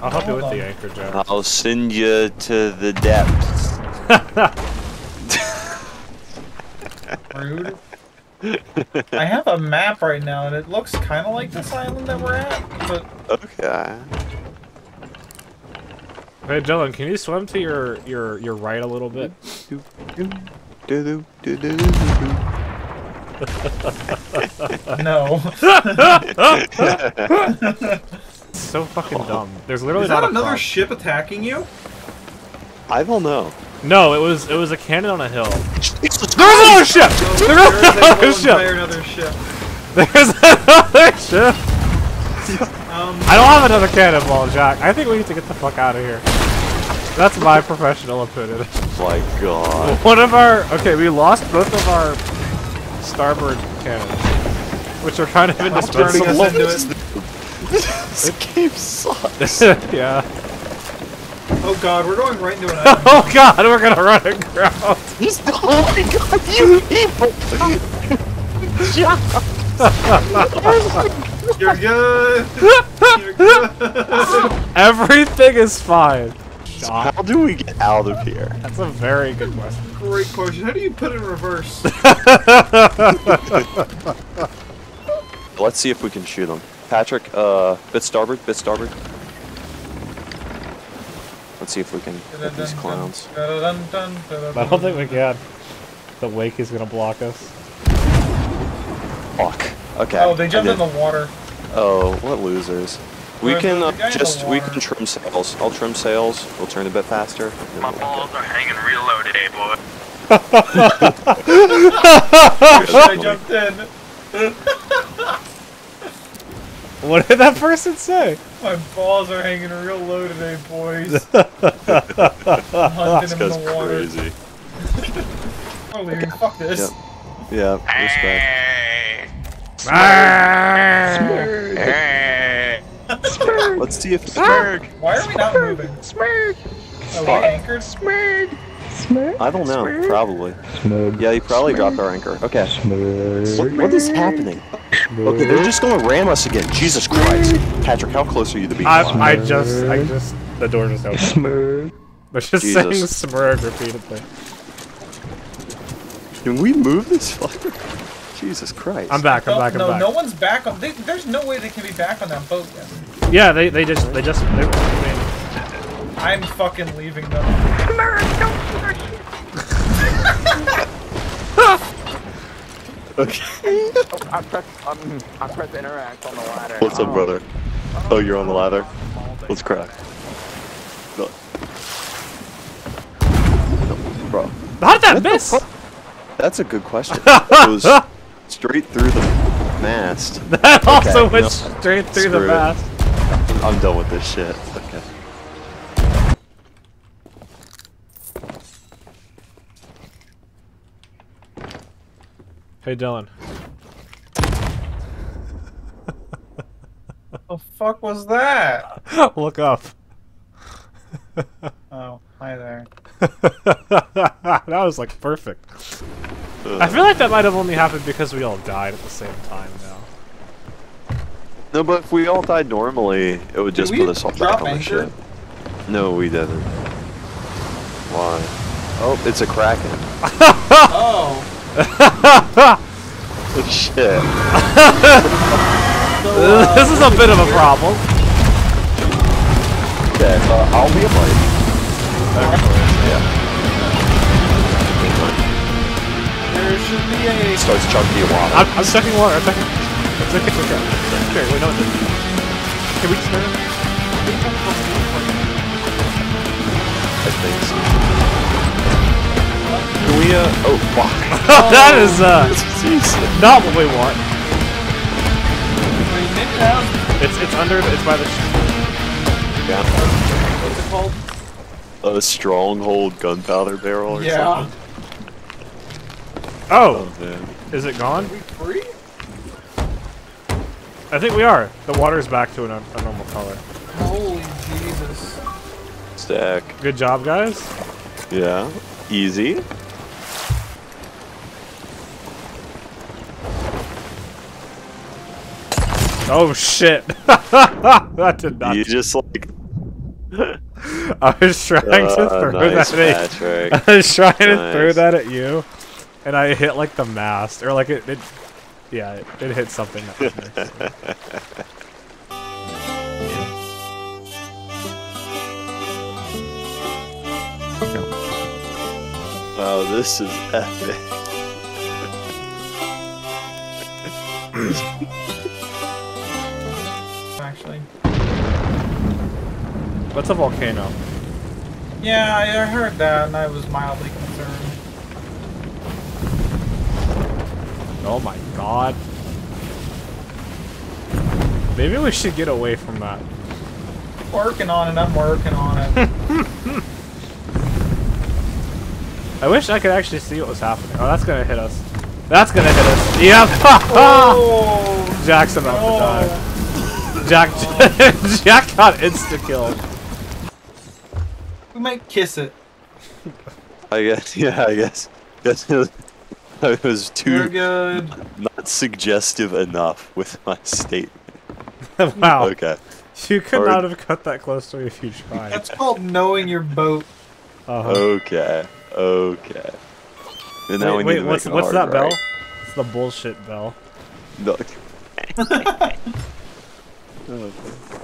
I'll help you with the oh. anchor, Jack. I'll send you to the depths. Rude. I have a map right now, and it looks kind of like this island that we're at, but Okay. Hey, Dylan, can you swim to your your your right a little bit? No. It's so fucking dumb. There's literally Is not that a another prop. ship attacking you? I don't know. No, it was it was a cannon on a hill. It's There's another ship. No, There there is is another ship. entire another ship. There's another ship. Um, I don't have another cannonball, Jack. I think we need to get the fuck out of here. That's my professional opinion. my god. One of our okay, we lost both of our starboard cannons, which are kind of turning indispensable. Us into it. this game sucks. yeah. Oh god, we're going right into an island. Oh god, we're gonna run aground. He's oh my god, you people! You're good. You're good. Everything is fine. How do we get out of here? That's a very good question. Great question. How do you put it in reverse? Let's see if we can shoot them. Patrick, uh, bit starboard, bit starboard. Let's see if we can hit these clowns. I don't think we can. The wake is gonna block us. Fuck. Okay. Oh, they I jumped in the water. Oh, what losers. We Where's can uh, guy in the just we can trim sails. I'll trim sails. We'll turn a bit faster. My balls are hanging real low today, boy. I jumped in. What did that person say? My balls are hanging real low today, boys. I'm hunting This in guy's the water. crazy. Oh, leaving. Fuck this. Yep. Yeah, respect. Hey. Hey. Let's see if Why are we not moving? Are we anchored? I don't know. Probably. Yeah, you probably dropped our anchor. Okay. What, what is happening? Okay, they're just gonna ram us again. Jesus Christ. Patrick, how close are you to being I. I just, I just, the door just opened. They're just saying Jesus. Smurg repeatedly. Can we move this fucker? Jesus Christ. I'm back, I'm No, back, I'm no, back. no one's back on. They, there's no way they can be back on that boat yet. Yeah, they, they just, they just, they, I mean, I'm fucking leaving them. Okay. I press, um, I press interact on the ladder. What's up, brother? Oh, you're on the ladder? Let's crack. No. No, Bro, how did that miss? that's a good question. It was straight through the mast. That also Okay, went no. straight through Screw the it. mast. I'm done with this shit. Okay. Hey, Dylan. The fuck was that? Look up. Oh, hi there. that was like perfect. I feel like that might have only happened because we all died at the same time now. No, but if we all died normally, it would just we put us all back on the ship. No, we didn't. Why? Oh, it's a kraken. Oh, Shit. so, uh, this is a bit of a problem. Okay, uh, I'll be a bite. Yeah. there should be a. Starts chunky water. I'm, I'm checking water. I'm checking. I'm checking. Okay. Sure. Wait, no. it's- Can we turn? I think so. Can we, uh, oh, fuck. that is uh Jeez. not what we want. Wait, Nick down. It's it's under. It's by the. Yeah. What's it called? A stronghold gunpowder barrel or Yeah. something. Oh, Oh, man. is it gone? Are We free? I think we are. The water is back to a, a normal color. Holy Jesus. Stack. Good job, guys. Yeah. Easy. Oh shit! that did not. You just like I was trying to Uh, throw nice, that at Patrick. I was trying to throw that at you, and I hit like the mast, or like it, it yeah, it, it hit something Wow, this is epic. Actually. What's a volcano? Yeah, I I heard that, and I was mildly concerned. Oh my god. Maybe we should get away from that. Working on it. I'm working on it. I wish I could actually see what was happening. Oh, that's gonna hit us. That's gonna hit us. Yep. oh, Jack's about to die. no. Jack, Jack got insta killed. We might kiss it. I guess, yeah, I guess. guess it was too good. not suggestive enough with my statement. wow. Okay. You could Or- not have cut that close to me if you tried. That's called knowing your boat. Uh-huh. Okay. Okay. And now wait, we need wait, to what's make it what's that hard, bell? right? It's the bullshit bell. No. Okay.